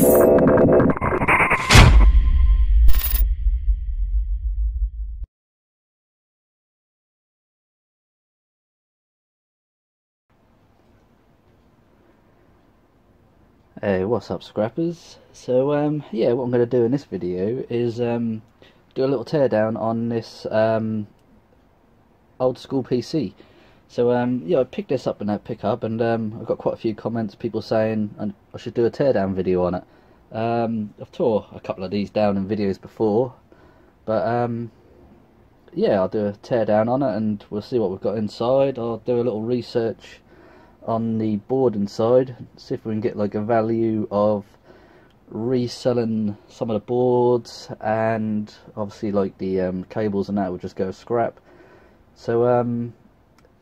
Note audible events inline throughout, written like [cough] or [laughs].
Hey, what's up scrappers? So um, yeah, what I'm going to do in this video is um, do a little teardown on this um, old school PC. So um, yeah, I picked this up in that pickup and um, I've got quite a few comments, people saying I should do a teardown video on it. Um, I've tore a couple of these down in videos before, but um, yeah, I'll do a teardown on it and we'll see what we've got inside. I'll do a little research on the board inside see if we can get like a value of reselling some of the boards and obviously like the um, cables and that will just go scrap so um,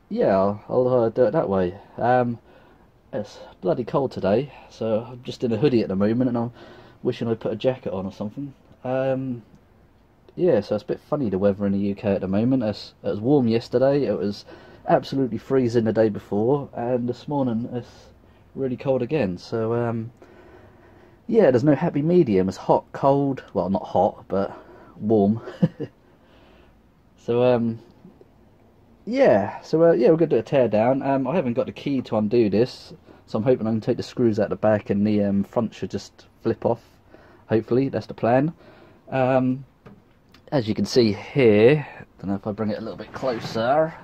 yeah I'll, I'll uh, do it that way um, it's bloody cold today so I'm just in a hoodie at the moment and I'm wishing I'd put a jacket on or something um, yeah so it's a bit funny the weather in the UK at the moment it's, it was warm yesterday it was absolutely freezing the day before, and this morning it's really cold again. So, um, yeah, there's no happy medium. It's hot, cold. Well, not hot, but warm. [laughs] so, um, yeah. So, uh, yeah, we're going to do a tear down. Um, I haven't got the key to undo this, so I'm hoping I can take the screws out the back and the um, front should just flip off. Hopefully, that's the plan. Um, as you can see here, I don't know if I bring it a little bit closer.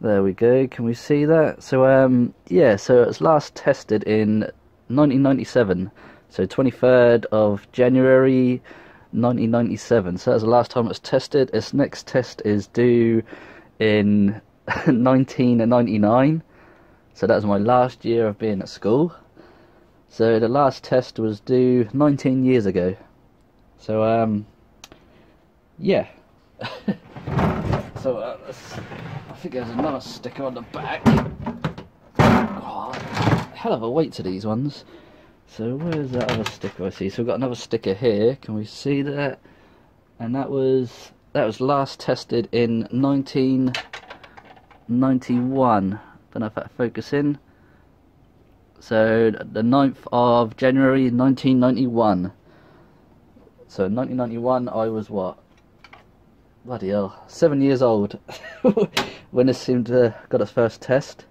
There we go. Can we see that? So um, yeah. So it was last tested in 1997. So 23rd of January 1997. So that's the last time it was tested. Its next test is due in [laughs] 1999. So that was my last year of being at school. So the last test was due 19 years ago. So um, yeah. [laughs] so uh, I think there's another sticker on the back. Oh, hell of a weight to these ones. So where's that other sticker I see? So we've got another sticker here. Can we see that? And that was that was last tested in 1991. Don't know if that focus in. So the 9th of January 1991. So 1991 I was what? Bloody hell, seven years old [laughs] when this seemed to got its first test.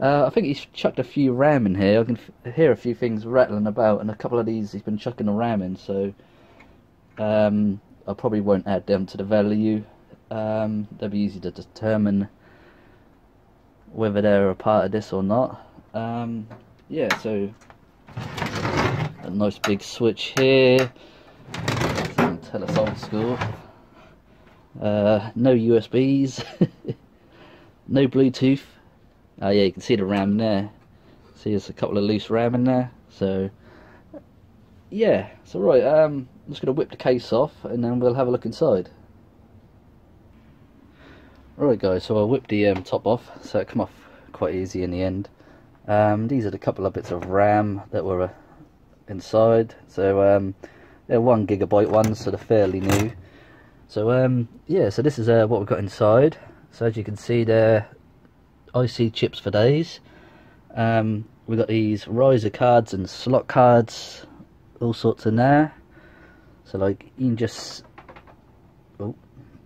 Uh, I think he's chucked a few RAM in here. I can hear a few things rattling about, and a couple of these he's been chucking the RAM in. So um, I probably won't add them to the value. Um, they'll be easy to determine whether they're a part of this or not. Um, yeah, so a nice big switch here. Tell us old school. Uh, no USBs, [laughs] no Bluetooth. Oh yeah, you can see the RAM there. See, there's a couple of loose RAM in there. So yeah, so right. Um, I'm just gonna whip the case off, and then we'll have a look inside. Right, guys. So I whipped the um, top off, so it come off quite easy in the end. Um, these are the couple of bits of RAM that were uh, inside. So um, they're one gigabyte ones, so they're fairly new. So um, yeah, so this is uh, what we've got inside. So as you can see there, IC chips for days. Um, we've got these riser cards and slot cards, all sorts in there. So like you can just, oh,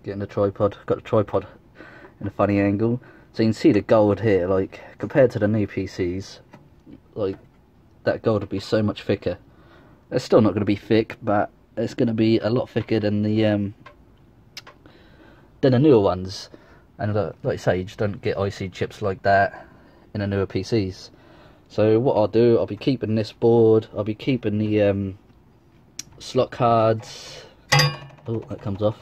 getting the tripod, got the tripod in a funny angle. So you can see the gold here, like compared to the new PCs, like that gold would be so much thicker. It's still not going to be thick, but it's going to be a lot thicker than the um, than the newer ones. And uh, like I say, you just don't get IC chips like that in the newer PCs. So what I'll do, I'll be keeping this board, I'll be keeping the um, slot cards. Oh, that comes off.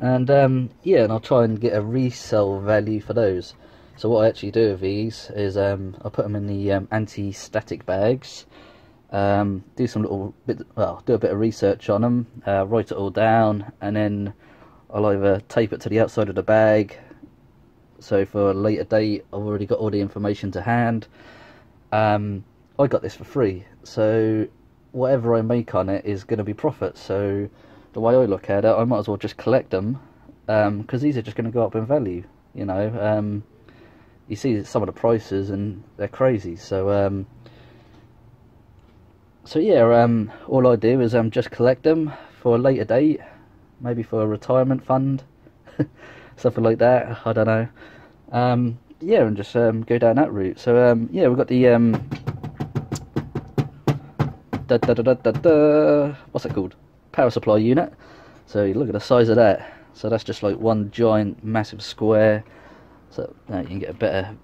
And um, yeah, and I'll try and get a resale value for those. So what I actually do with these is um, I put them in the um, anti-static bags. Um, do some little bit, well, do a bit of research on them, uh, write it all down, and then I'll either tape it to the outside of the bag so for a later date I've already got all the information to hand. Um, I got this for free. So whatever I make on it is going to be profit. So the way I look at it I might as well just collect them because um, these are just going to go up in value you know? Um, you see some of the prices and they're crazy. So um, so yeah, um, all I do is um, just collect them for a later date, maybe for a retirement fund, [laughs] something like that. I don't know. Um, yeah, and just um, go down that route. So um, yeah, we've got the um, da, da, da, da, da, da, what's it called? Power supply unit. So you look at the size of that. So that's just like one giant massive square. So now you can get a better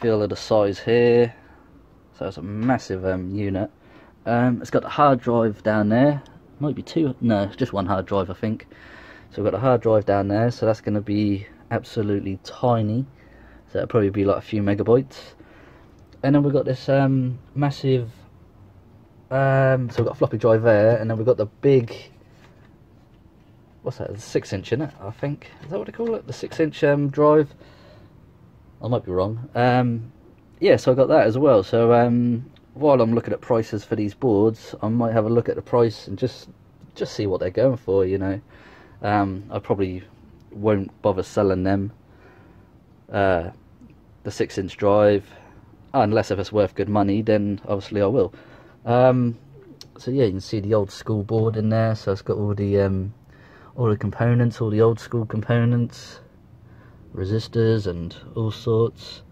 feel of the size here. So it's a massive um, unit. Um, it's got the hard drive down there. Might be two. No, just one hard drive, I think. So we've got a hard drive down there. So that's going to be absolutely tiny. So it'll probably be like a few megabytes. And then we've got this um, massive. Um, so we've got a floppy drive there, and then we've got the big. What's that? The six inch in it, I think. Is that what they call it? The six inch um, drive. I might be wrong. Um, yeah, so I got that as well. So um, while I'm looking at prices for these boards, I might have a look at the price and just just see what they're going for. You know, um, I probably won't bother selling them. Uh, the six inch drive, unless if it's worth good money, then obviously I will. Um, so yeah, you can see the old school board in there. So it's got all the um, all the components, all the old school components, resistors and all sorts.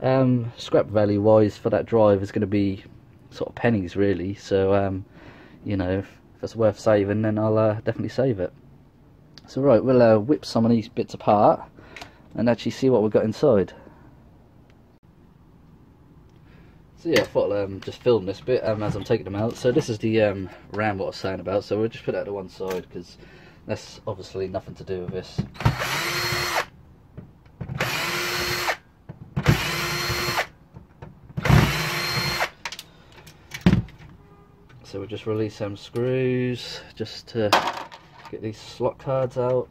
Um, scrap value wise for that drive is going to be sort of pennies really. So um, you know, if, if, it's worth saving, then I'll uh, definitely save it. So right, we'll uh, whip some of these bits apart and actually see what we've got inside. So yeah, I thought I'll um, just film this bit um, as I'm taking them out. So this is the um, RAM what I was saying about, so we'll just put that to one side because that's obviously nothing to do with this. So we'll just release some screws just to get these slot cards out.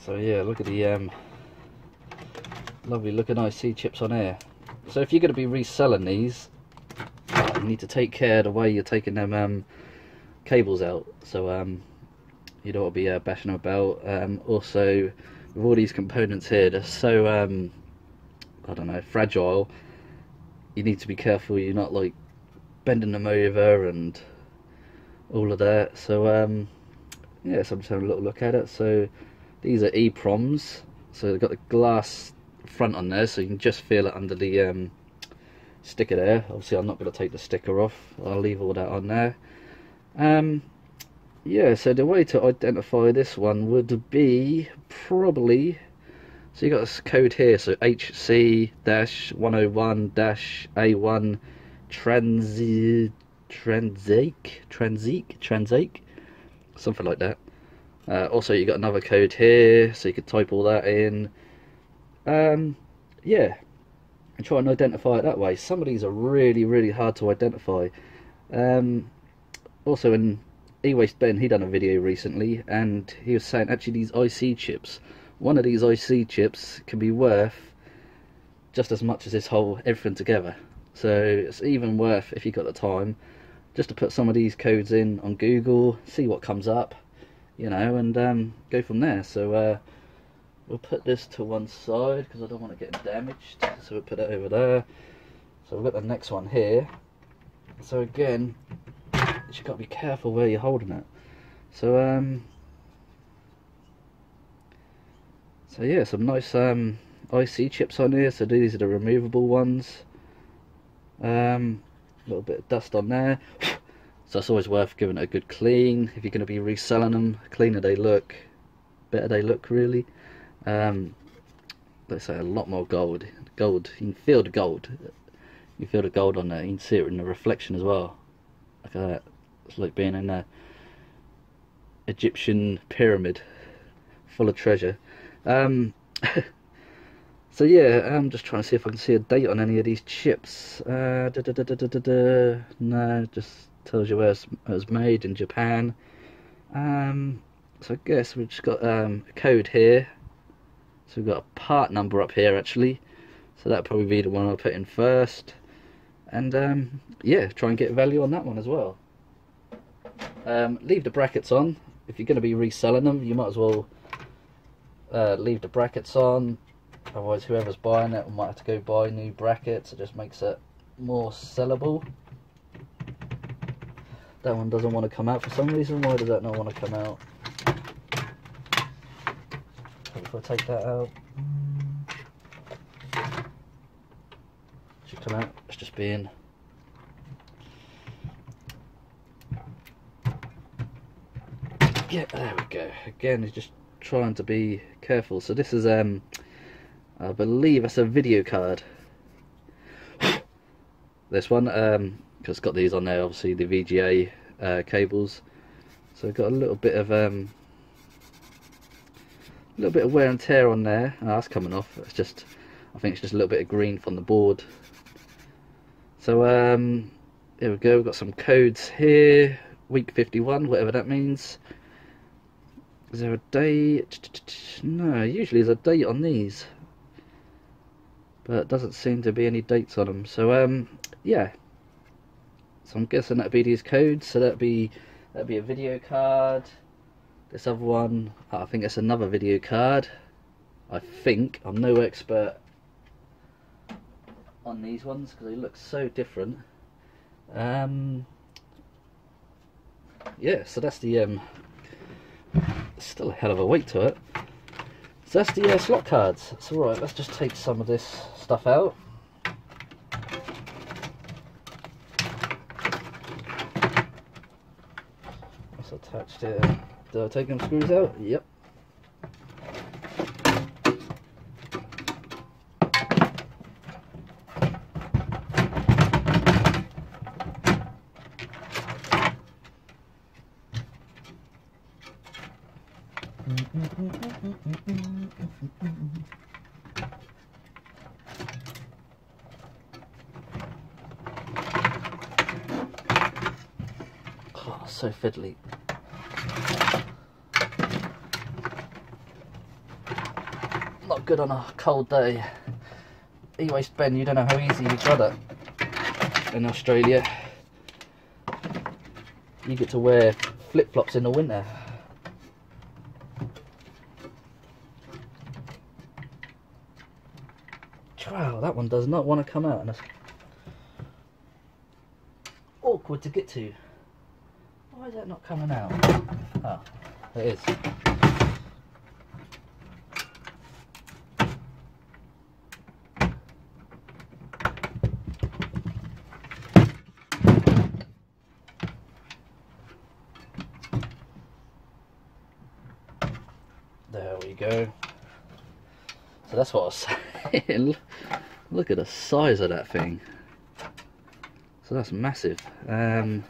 So yeah, look at the um, lovely looking IC chips on here. So if you're going to be reselling these, you need to take care of the way you're taking them um, cables out. So um, you don't want to be uh, bashing them about. Um, also, with all these components here, they're so um, I don't know fragile. You need to be careful. You're not like bending them over and all of that. So um, yeah, so I'm just having a little look at it. So these are EPROMs. So they've got the glass front on there, so you can just feel it under the um, sticker there. Obviously, I'm not going to take the sticker off. I'll leave all that on there. Um, yeah, so the way to identify this one would be probably so you got this code here, so HC-101-A1 Transi Transake Transake something like that. Uh, also, you got another code here, so you could type all that in. Um, yeah, and try and identify it that way. Some of these are really, really hard to identify. Um, also, in E-Waste Ben, he done a video recently, and he was saying actually these IC chips, one of these IC chips can be worth just as much as this whole everything together. So it's even worth, if you've got the time, just to put some of these codes in on Google, see what comes up, you know, and um, go from there. So uh, we'll put this to one side because I don't want to get damaged. So we'll put it over there. So we've got the next one here. So again, you've got to be careful where you're holding it. So um, so yeah, some nice um, IC chips on here. So these are the removable ones. Um, a little bit of dust on there. [laughs] So it's always worth giving it a good clean. If you're going to be reselling them, cleaner they look, better they look really. Um, let's say a lot more gold. Gold, you can feel the gold. You feel the gold on there. You can see it in the reflection as well. Look at that. It's like being in a Egyptian pyramid full of treasure. Um, [laughs] so yeah, I'm just trying to see if I can see a date on any of these chips. Uh, da, da, da, no, just tells you where it was made in Japan. Um, so I guess we've just got um, a code here. So we've got a part number up here actually. So that'll probably be the one I'll put in first. And um, yeah, try and get value on that one as well. Um, leave the brackets on. If you're going to be reselling them, you might as well uh, leave the brackets on. Otherwise, whoever's buying it might have to go buy new brackets. It just makes it more sellable. That one doesn't want to come out for some reason. Why does that not want to come out? If I take that out, should come out. It's just being yeah. There we go. Again, it's just trying to be careful. So this is um, I believe it's a video card. [gasps] this one um, because it's got these on there. Obviously the VGA uh, cables. So we've got a little bit of um, a little bit of wear and tear on there. Oh, that's coming off. It's just, I think it's just a little bit of green from the board. So um, here we go. We've got some codes here. Week 51, whatever that means. Is there a date? No, usually there's a date on these. But it doesn't seem to be any dates on them. So um, yeah. So I'm guessing that'd be these codes. So that'd be that'd be a video card. This other one, I think it's another video card. I think. I'm no expert on these ones because they look so different. Um, yeah, so that's the um, still a hell of a weight to it. So that's the uh, slot cards. So right, let's just take some of this stuff out. That's attached here. Do I take them screws out? Yep. Oh, so fiddly. Not good on a cold day. E-waste Ben, you don't know how easy you got it in Australia. You get to wear flip-flops in the winter. Wow, that one does not want to come out and it's awkward to get to. Why is that not coming out? Oh, it is. There we go. So that's what I was [laughs] saying. Look at the size of that thing. So that's massive. Um,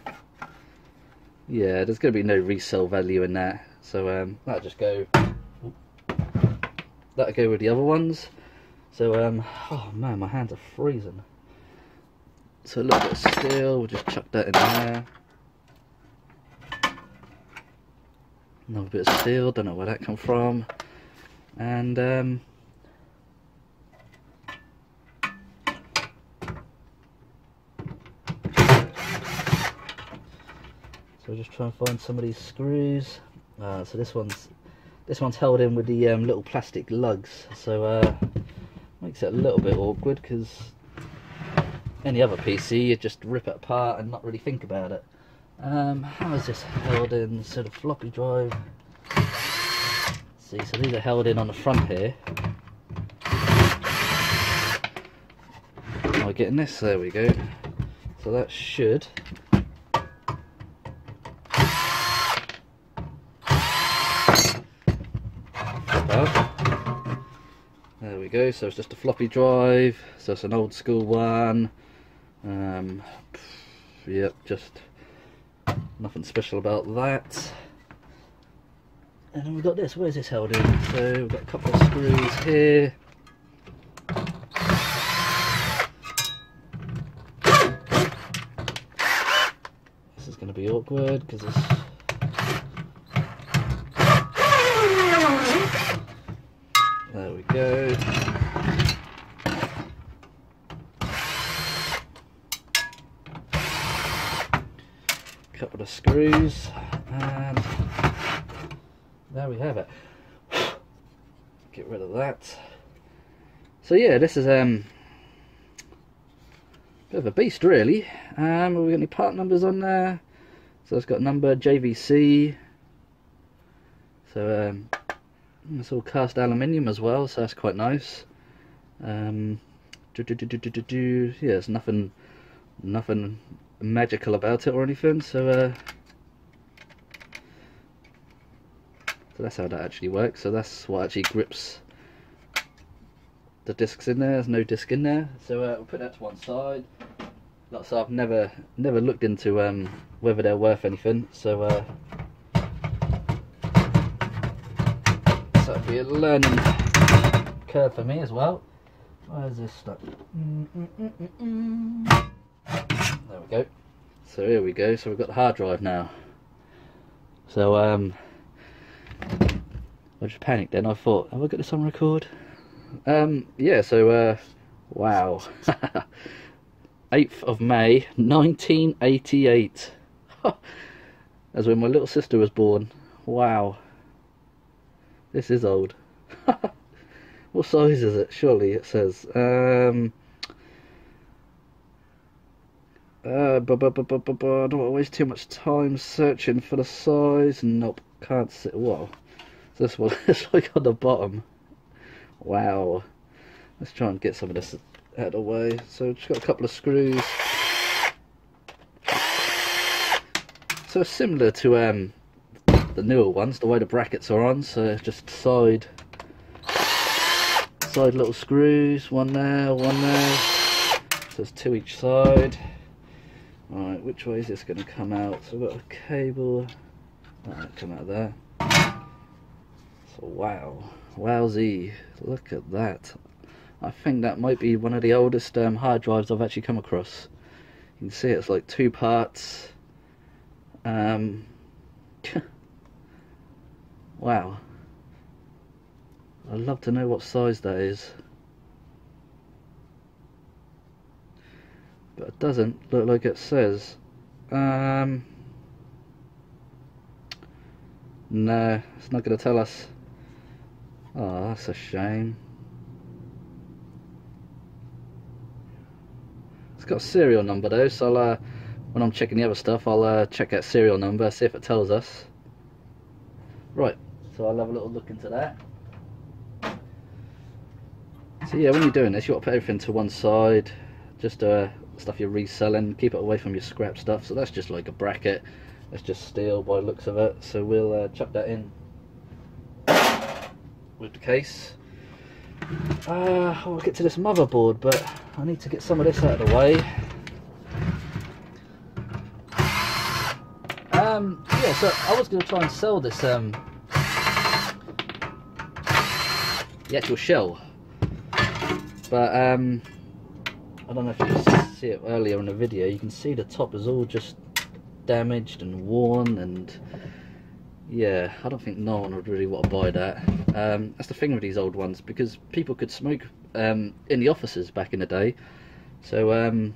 yeah, there's going to be no resale value in that. So um, that'll just go. That'll go with the other ones. So um, oh man, my hands are freezing. So a little bit of steel. We'll just chuck that in there. Another bit of steel. Don't know where that come from. And um, So we'll just try and find some of these screws. Uh, so this one's this one's held in with the um, little plastic lugs. So uh, makes it a little bit awkward because any other PC you just rip it apart and not really think about it. Um, how is this held in? So the floppy drive. See, so these are held in on the front here. Am I getting this? There we go. So that should There we go, so it's just a floppy drive, so it's an old school one. Um, yep, just nothing special about that. And then we've got this, where's this held in? So we've got a couple of screws here. This is going to be awkward because it's There we go. Couple of screws and there we have it. [sighs] Get rid of that. so yeah, this is um bit of a beast really. Um, have we got any part numbers on there? So it's got number JVC. So um, it's all cast aluminium as well, so that's quite nice. Um, do, do, do, do, do, do, Yeah, there's nothing, nothing magical about it or anything. So, uh, so that's how that actually works. So that's what actually grips the discs in there. There's no disc in there, so uh, we'll put that to one side. Like so, I've never never looked into um, whether they're worth anything. So. Uh, so it'll be a learning curve for me as well. Where's this stuff? Mm -mm -mm there we go. So here we go. So we've got the hard drive now. So um, I just panicked then. I thought, have I got this on record? Um, yeah. So uh, wow. [laughs] 8th of May 1988. That's [laughs] when my little sister was born. Wow. This is old. [laughs] What size is it? Surely it says. Um, uh, I don't want to waste too much time searching for the size. Nope, can't see. Whoa. This one [laughs] is like on the bottom. Wow. Let's try and get some of this out of the way. So just got a couple of screws. So similar to um, the newer ones, the way the brackets are on. So just side side little screws, one there, one there. So there's two each side. Alright, which way is this going to come out? So we've got a cable, that come out there. So wow, wowzy, look at that. I think that might be one of the oldest um, hard drives I've actually come across. You can see it's like two parts. Um, [laughs] wow. I'd love to know what size that is. But it doesn't look like it says. Um, no, it's not going to tell us. Oh, that's a shame. It's got a serial number though, so I'll, uh, when I'm checking the other stuff, I'll uh, check that serial number, see if it tells us. Right, so I'll have a little look into that. So yeah, when you're doing this, you want to put everything to one side, just uh, stuff you're reselling, keep it away from your scrap stuff. So that's just like a bracket, that's just steel by looks of it. So we'll uh, chuck that in with the case. Uh, I'll get to this motherboard, but I need to get some of this out of the way. Um, yeah, so I was going to try and sell this, um, the actual shell but um, I don't know if you see it earlier in the video you can see the top is all just damaged and worn and yeah I don't think no one would really want to buy that. Um, that's the thing with these old ones because people could smoke um, in the offices back in the day. So um,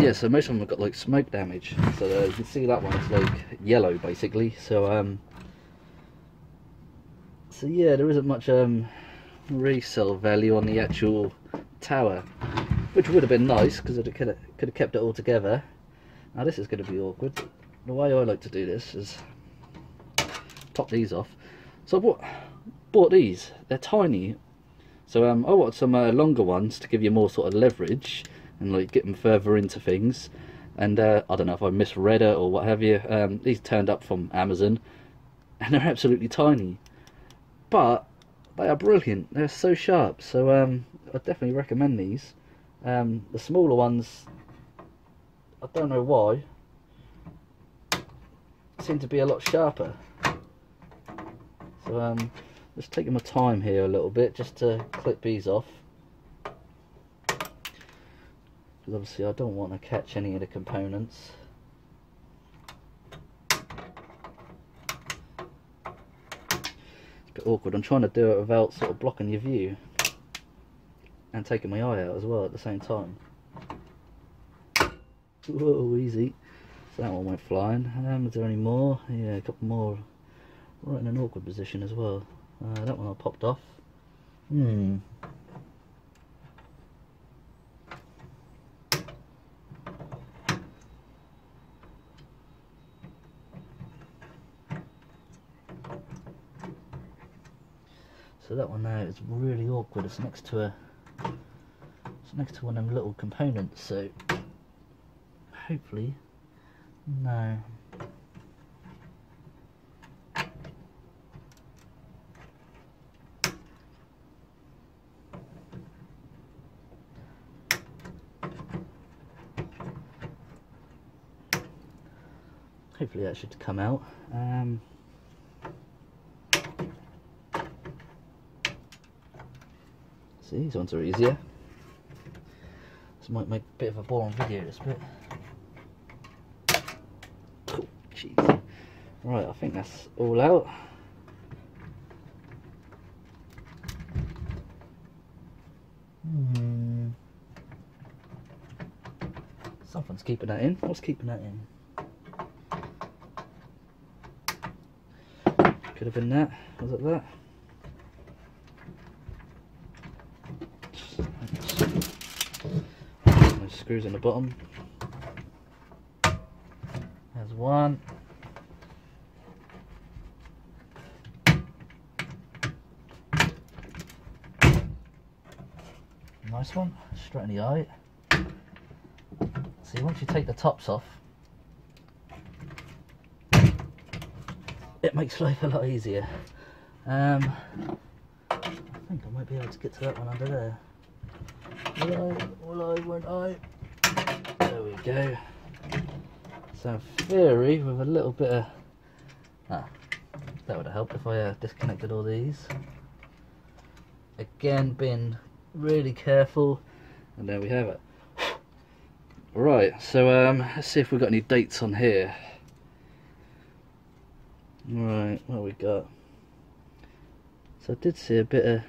yeah so most of them have got like smoke damage. So uh, you can see that one is like yellow basically. So um so yeah there isn't much um resale value on the actual tower which would have been nice because it could have, kept it all together. Now this is going to be awkward. The way I like to do this is pop these off. So I bought, bought these. They're tiny. So um, I want some uh, longer ones to give you more sort of leverage and like get them further into things. And uh, I don't know if I misread it or what have you. Um, these turned up from Amazon and they're absolutely tiny. But they are brilliant. They're so sharp. So um, I definitely recommend these. Um, the smaller ones, I don't know why, seem to be a lot sharper. So um, just taking my time here a little bit just to clip these off. Because obviously I don't want to catch any of the components. It's a bit awkward. I'm trying to do it without sort of blocking your view and taking my eye out as well at the same time. Whoa, easy. So that one went flying. Um, is there any more? Yeah, a couple more. Right in an awkward position as well. Uh, that one I popped off. Hmm. So that one now is really awkward. It's next to a next to one of them little components, so hopefully no. Hopefully that should come out. Um, see, these ones are easier. Might make a bit of a boring video, this bit. Oh, jeez. Right, I think that's all out. Hmm. Something's keeping that in. What's keeping that in? Could have been that. Was it that? Those screws in the bottom. There's one. Nice one, straight in the eye. See, once you take the tops off, it makes life a lot easier. Um, I think I might be able to get to that one under there. Will I? Will I? Won't I? Go. So in theory, with a little bit of... Ah, that would have helped if I uh, disconnected all these. Again, being really careful. And there we have it. [sighs] Right, so um, let's see if we've got any dates on here. Right, what we got? So I did see a bit of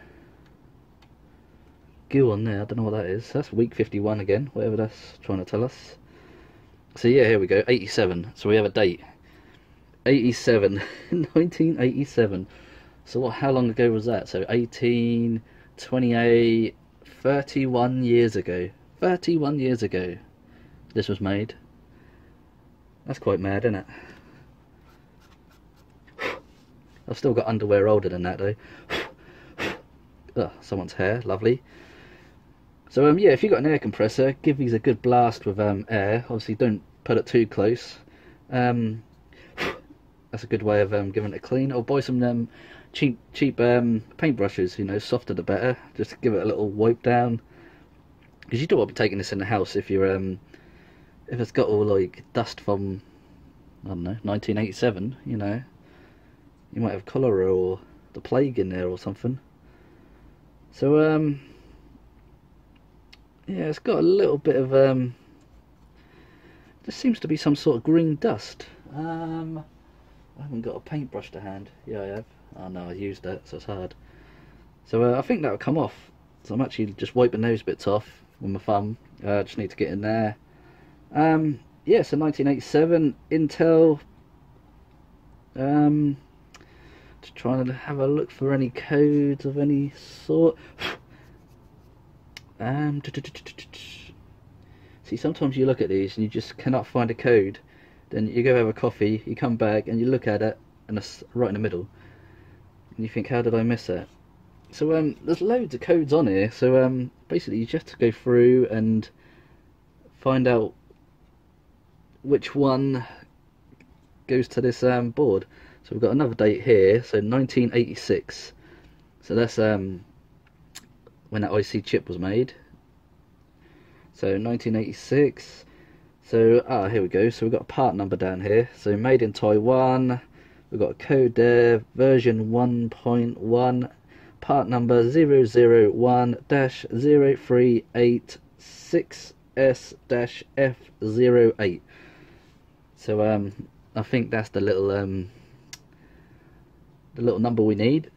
goo on there, I don't know what that is. That's week 51 again, whatever that's trying to tell us. So yeah, here we go, 87. So we have a date. 87, [laughs] 1987. So what, how long ago was that? So 18, 28, 31 years ago. 31 years ago this was made. That's quite mad, isn't it? [sighs] I've still got underwear older than that though. [sighs] [sighs] Ugh, someone's hair, lovely. So um, yeah, if you've got an air compressor, give these a good blast with um, air. Obviously, don't put it too close. Um, [sighs] that's a good way of um, giving it a clean. Or buy some um, cheap cheap um, paintbrushes. You know, softer the better. Just give it a little wipe down. Because you don't want to be taking this in the house if you're if it's got all like dust from I don't know 1987. You know, you might have cholera or the plague in there or something. So um, yeah, it's got a little bit of um, there seems to be some sort of green dust. Um, I haven't got a paintbrush to hand. Yeah, I have. Oh no, I used that, so it's hard. So uh, I think that'll come off. So I'm actually just wiping those bits off with my thumb. I uh, just need to get in there. Um, yeah, so 1987, Intel. Um, just trying to have a look for any codes of any sort. Um, see, sometimes you look at these and you just cannot find a code. Then you go have a coffee, you come back and you look at it, and it's right in the middle. And you think, how did I miss that? So um, there's loads of codes on here. So um, basically, you just have to go through and find out which one goes to this um, board. So we've got another date here, so 1986. So that's um, when that IC chip was made. So 1986. So ah, here we go. So we've got a part number down here. So made in Taiwan. We've got a code there, version 1.1, part number 001-0386S-F08. So um, I think that's the little um, the little number we need.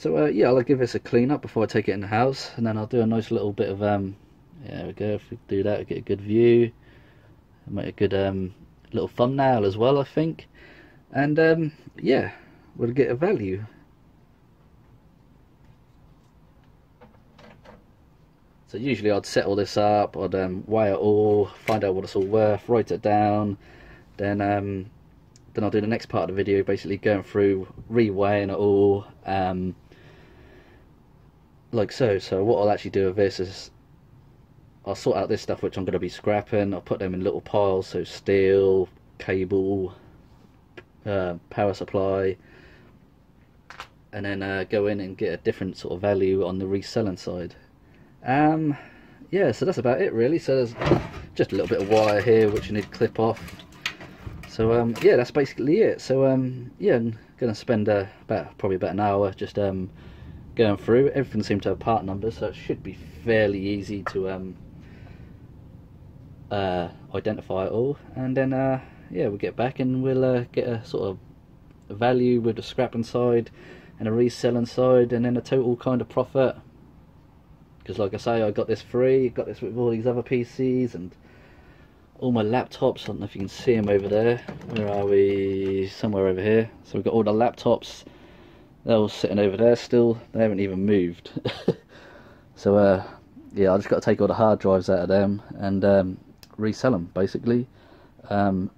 So uh, yeah, I'll give this a clean up before I take it in the house, and then I'll do a nice little bit of um, yeah, there we go. If we do that, we get a good view. Make a good um, little thumbnail as well, I think. And um, yeah, we'll get a value. So usually I'd set all this up, I'd um, weigh it all, find out what it's all worth, write it down, then um, then I'll do the next part of the video basically going through reweighing it all um, like so. So what I'll actually do with this is I'll sort out this stuff which I'm going to be scrapping. I'll put them in little piles, so steel, cable, uh, power supply, and then uh, go in and get a different sort of value on the reselling side. Um, yeah, so that's about it really. So there's just a little bit of wire here which you need to clip off. So um, yeah, that's basically it. So um, yeah, I'm gonna spend uh, about probably about an hour just um, going through. Everything seems to have part numbers, so it should be fairly easy to um, uh, identify it all. And then uh, yeah, we'll get back and we'll uh, get a sort of value with the scrapping side and a reselling side, and then a total kind of profit. Because like I say, I got this free. Got this with all these other PCs and all my laptops. I don't know if you can see them over there. Where are we? Somewhere over here. So we've got all the laptops. They're all sitting over there still. They haven't even moved. [laughs] so uh, yeah, I just got to take all the hard drives out of them and um, resell them basically. Um,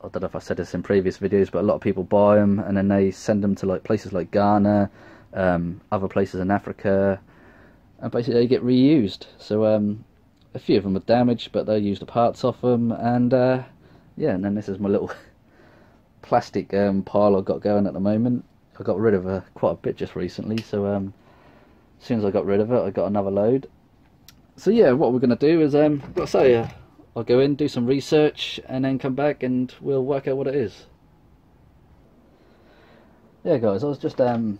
I don't know if I said this in previous videos, but a lot of people buy them and then they send them to like places like Ghana, um, other places in Africa, and basically they get reused. So um, a few of them are damaged, but they use the parts off them, and uh, yeah. And then this is my little [laughs] plastic um, pile I've got going at the moment. I got rid of a, quite a bit just recently, so um, as soon as I got rid of it, I got another load. So yeah, what we're going to do is, um, like I say, uh, I'll go in, do some research, and then come back and we'll work out what it is. Yeah, guys, I was just um,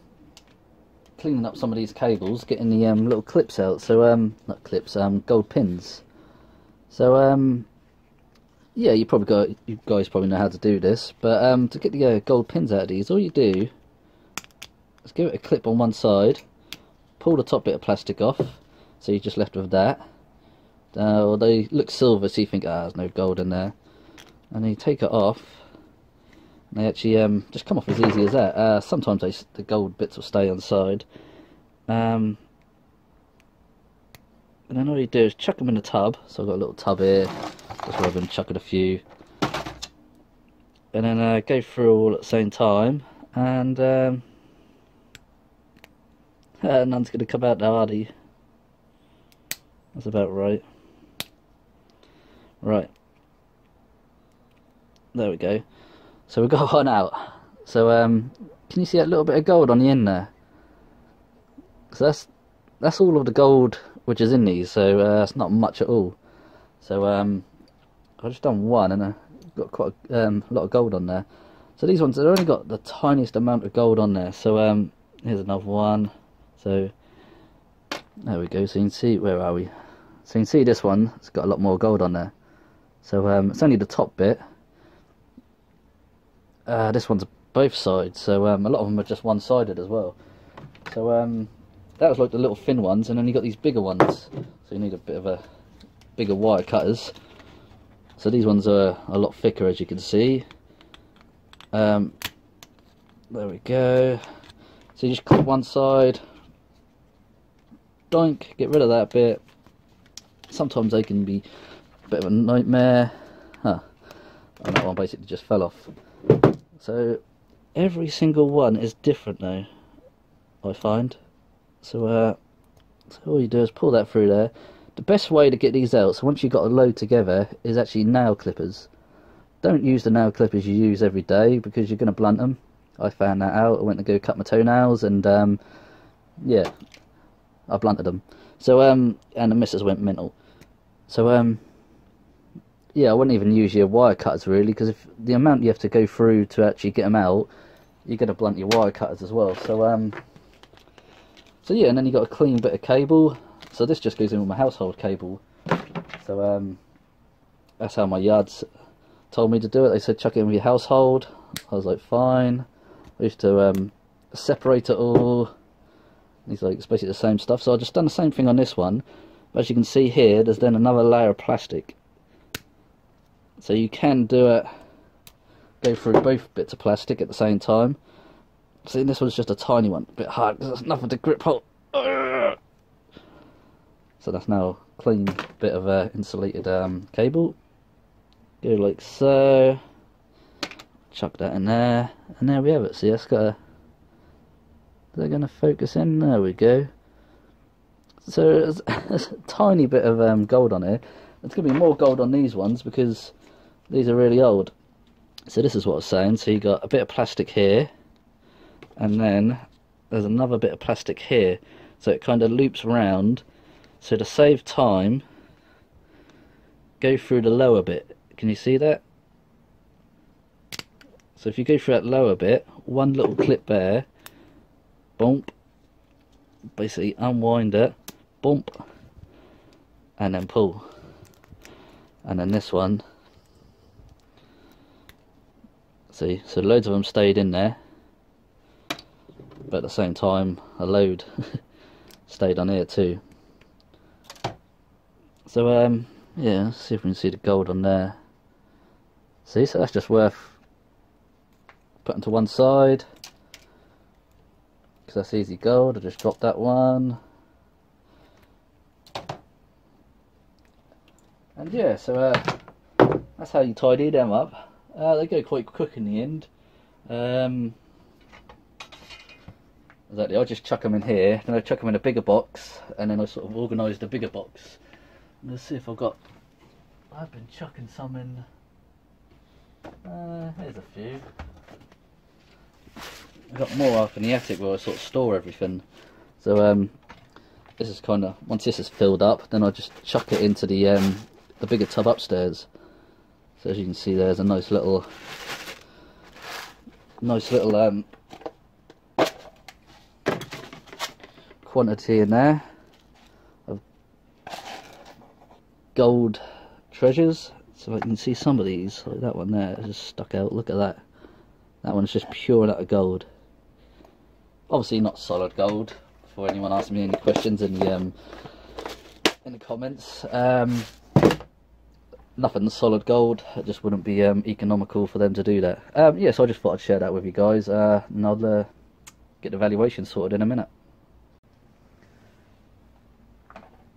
cleaning up some of these cables, getting the um, little clips out. So, um, not clips, um, gold pins. So, um, yeah, you probably got, you guys probably know how to do this. But um, to get the uh, gold pins out of these, all you do is give it a clip on one side, pull the top bit of plastic off, so you're just left with that uh, they look silver, so you think, ah, there's no gold in there. And then you take it off, and they actually um, just come off as easy as that. Uh, sometimes they, the gold bits will stay on side. Um, and then all you do is chuck them in the tub. So I've got a little tub here, just I've been chucking a few. And then uh, go through all at the same time, and um, uh, none's going to come out now, are? That's about right. Right. There we go. So we've got [laughs] one out. So um, can you see that little bit of gold on the end there? So that's that's all of the gold which is in these. So uh, it's not much at all. So um, I've just done one and I've got quite a um, lot of gold on there. So these ones, they've only got the tiniest amount of gold on there. So um, here's another one. So there we go. So you can see, where are we? So you can see this one, it's got a lot more gold on there. So um, it's only the top bit. Uh, this one's both sides, so um, a lot of them are just one-sided as well. So um, that was like the little thin ones, and then you got these bigger ones. So you need a bit of a bigger wire cutters. So these ones are a lot thicker, as you can see. Um, there we go. So you just clip one side, doink, get rid of that bit. Sometimes they can be a bit of a nightmare. Huh. And that one basically just fell off. So every single one is different now, I find. So, uh, so all you do is pull that through there. The best way to get these out, so once you've got a load together, is actually nail clippers. Don't use the nail clippers you use every day because you're going to blunt them. I found that out. I went to go cut my toenails and, um, yeah, I blunted them. So, um, and the missus went mental. So, um, yeah, I wouldn't even use your wire cutters really, because if the amount you have to go through to actually get them out, you're going to blunt your wire cutters as well. So, um, so yeah, and then you got a clean bit of cable. So this just goes in with my household cable. So um, that's how my yards told me to do it. They said chuck it in with your household. I was like, fine. I used to um, separate it all. These like it's basically the same stuff. So I've just done the same thing on this one. But as you can see here, there's then another layer of plastic. So you can do it, go through both bits of plastic at the same time. See, this one's just a tiny one, a bit hard because there's nothing to grip hold. So that's now a clean bit of uh, insulated um, cable. Go like so. Chuck that in there, and there we have it. See, it's got a. They're going to focus in. There we go. So there's, [laughs] a tiny bit of um, gold on here. There's going to be more gold on these ones because these are really old. So this is what I was saying. So you got a bit of plastic here, and then there's another bit of plastic here. So it kind of loops around. So to save time, go through the lower bit. Can you see that? So if you go through that lower bit, one little clip there, bump, basically unwind it, bump, and then pull. And then this one, see, so loads of them stayed in there, but at the same time, a load [laughs] stayed on here too. So um, yeah, see if we can see the gold on there. See, so that's just worth putting to one side because that's easy gold. I just dropped that one. And yeah, so uh, that's how you tidy them up. Uh, they go quite quick in the end. Um, exactly, I just chuck them in here, then I chuck them in a bigger box, and then I sort of organise the bigger box. Let's see if I've got. I've been chucking some in. Uh, here's a few. I've got more up in the attic where I sort of store everything. So um, this is kind of once this is filled up, then I just chuck it into the um, the bigger tub upstairs. So as you can see, there's a nice little, nice little um, quantity in there of gold treasures. So I can see some of these, like that one there, just stuck out. Look at that. That one's just pure out of gold. Obviously not solid gold. before anyone asks me any questions in the um, in the comments, um, nothing solid gold. It just wouldn't be um, economical for them to do that. Um, yeah, so I just thought I'd share that with you guys, uh, and I'll uh, get the valuation sorted in a minute.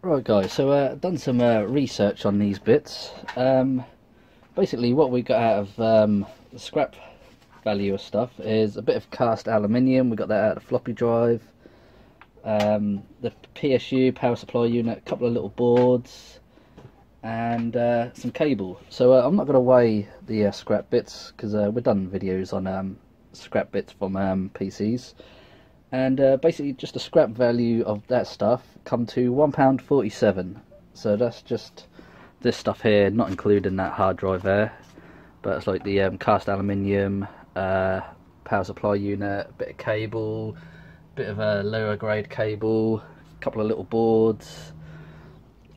Right, guys. So uh, done some uh, research on these bits. Um, basically, what we got out of um, the scrap value of stuff is a bit of cast aluminium. We got that out of floppy drive. Um, the PSU power supply unit, a couple of little boards, and uh, some cable. So uh, I'm not going to weigh the uh, scrap bits because uh, we've done videos on um, scrap bits from um, PCs. And uh, basically, just the scrap value of that stuff come to £1.47. So that's just this stuff here, not including that hard drive there. But it's like the um, cast aluminium, uh, power supply unit, a bit of cable, bit of a lower grade cable, a couple of little boards.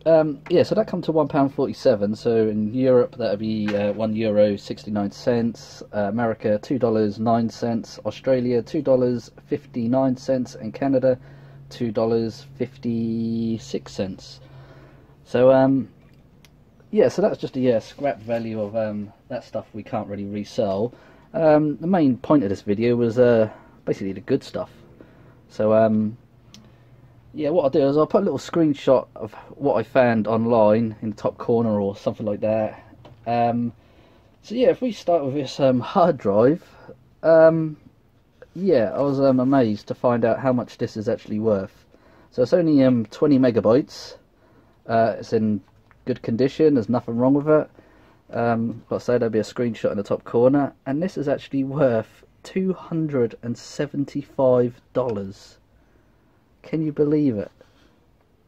Um, yeah, so that come to one pound forty-seven. So in Europe that would be uh, one euro sixty-nine cents. Uh, America two dollars nine cents. Australia two dollars fifty-nine cents, and Canada two dollars fifty-six cents. So um, yeah, so that's just a yeah scrap value of um, that stuff we can't really resell. Um, the main point of this video was uh, basically the good stuff. So um, yeah, what I'll do is I'll put a little screenshot of what I found online in the top corner or something like that. Um, so yeah, if we start with this um, hard drive, um, yeah, I was um, amazed to find out how much this is actually worth. So it's only 20 megabytes. Uh, it's in good condition. There's nothing wrong with it. Um, like say, there'll be a screenshot in the top corner, and this is actually worth two hundred and seventy-five dollars. Can you believe it?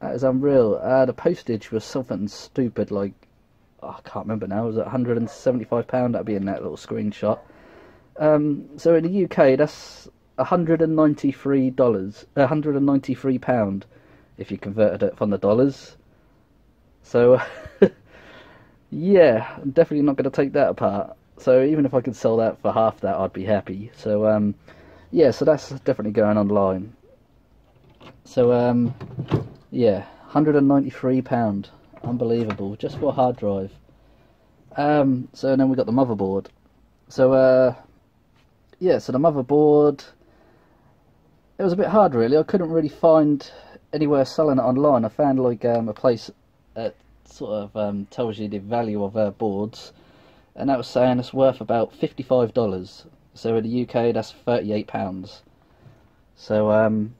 That is unreal. Uh, the postage was something stupid like oh, I can't remember now. Was it 175 pound? That'd be in that little screenshot. Um, so in the UK, that's 193 dollars, 193 pound, if you converted it from the dollars. So. [laughs] yeah, I'm definitely not going to take that apart. So even if I could sell that for half that, I'd be happy. So um, yeah, so that's definitely going online. So um, yeah, 193 pound, unbelievable, just for a hard drive. Um, so then we got the motherboard. So uh, yeah, so the motherboard. It was a bit hard, really. I couldn't really find anywhere selling it online. I found like um, a place at sort of um, tells you the value of our boards, and that was saying it's worth about fifty-five dollars. So in the UK, that's thirty-eight pounds. So um,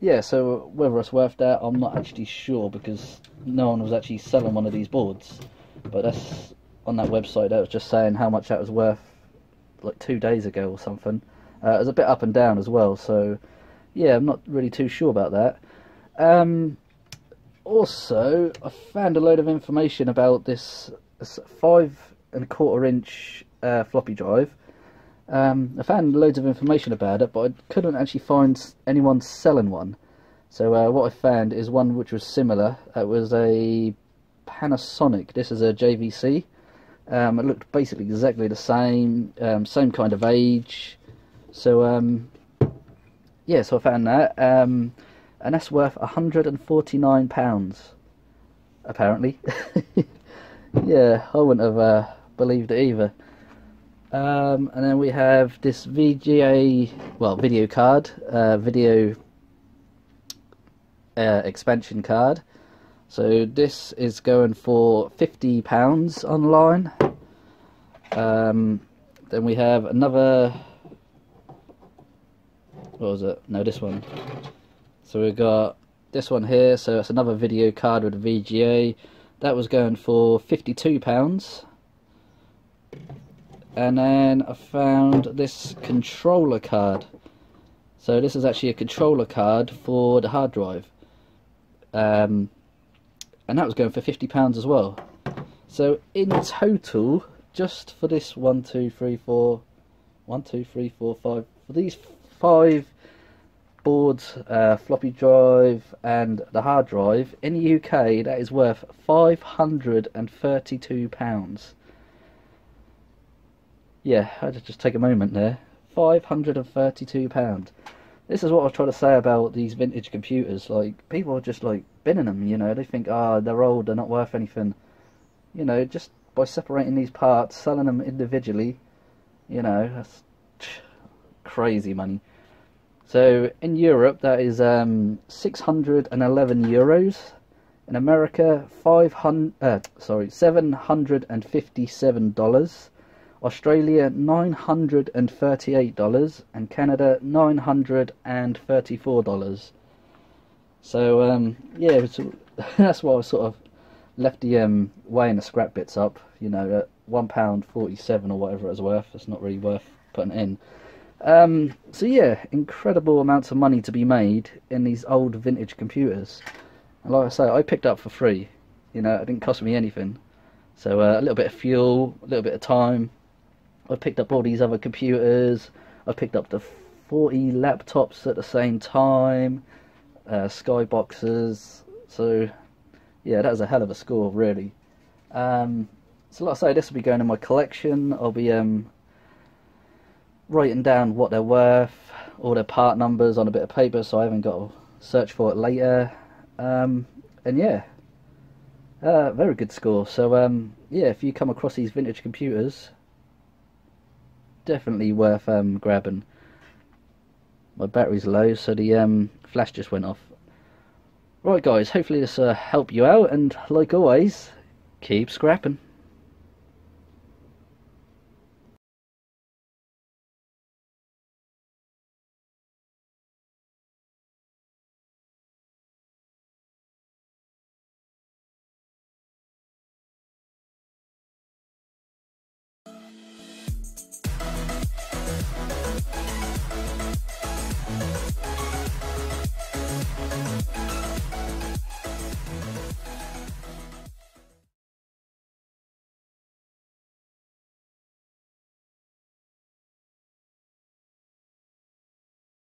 yeah, so whether it's worth that, I'm not actually sure because no one was actually selling one of these boards. But that's on that website that was just saying how much that was worth like two days ago or something. Uh, it was a bit up and down as well, so yeah, I'm not really too sure about that. Um, also, I found a load of information about this, five and a quarter inch uh, floppy drive. Um, I found loads of information about it, but I couldn't actually find anyone selling one. So uh, what I found is one which was similar. It was a Panasonic. This is a JVC. Um, it looked basically exactly the same, um, same kind of age. So um, yeah, so I found that, um, and that's worth 149 pounds. Apparently, [laughs] yeah, I wouldn't have uh, believed it either. Um, and then we have this VGA, well, video card, uh, video uh, expansion card. So this is going for fifty pounds online. Um, then we have another. What was it? No, this one. So we've got this one here. So it's another video card with VGA. That was going for fifty-two pounds. And then I found this controller card. So this is actually a controller card for the hard drive. Um, and that was going for £50 as well. So in total, just for this one, two, three, four, one, two, three, four, five, for these five boards, uh, floppy drive and the hard drive, in the UK that is worth £532. Yeah, I had just take a moment there. £532 this is what I was trying to say about these vintage computers. Like people are just like binning them. You know, they think, ah, oh, they're old, they're not worth anything. You know, just by separating these parts, selling them individually. You know, that's crazy money. So in Europe, that is um, 611 euros. In America, 500. Uh, sorry, 757 dollars. Australia $938 and Canada $934. So um, yeah, [laughs] that's why I sort of left the um, weighing the scrap bits up, you know, at one pound forty-seven or whatever it was worth. It's not really worth putting in. Um, so yeah, incredible amounts of money to be made in these old vintage computers. And like I say, I picked up for free. You know, it didn't cost me anything. So uh, a little bit of fuel, a little bit of time, I picked up all these other computers. I picked up the 40 laptops at the same time, uh, skyboxes. So, yeah, that was a hell of a score, really. Um, so, like I say, this will be going in my collection. I'll be um, writing down what they're worth, all their part numbers on a bit of paper, so I haven't got to search for it later. Um, and yeah, uh, very good score. So, um, yeah, if you come across these vintage computers, definitely worth um, grabbing. My battery's low, so the um, flash just went off. Right guys, hopefully this uh, helped you out, and like always, keep scrapping.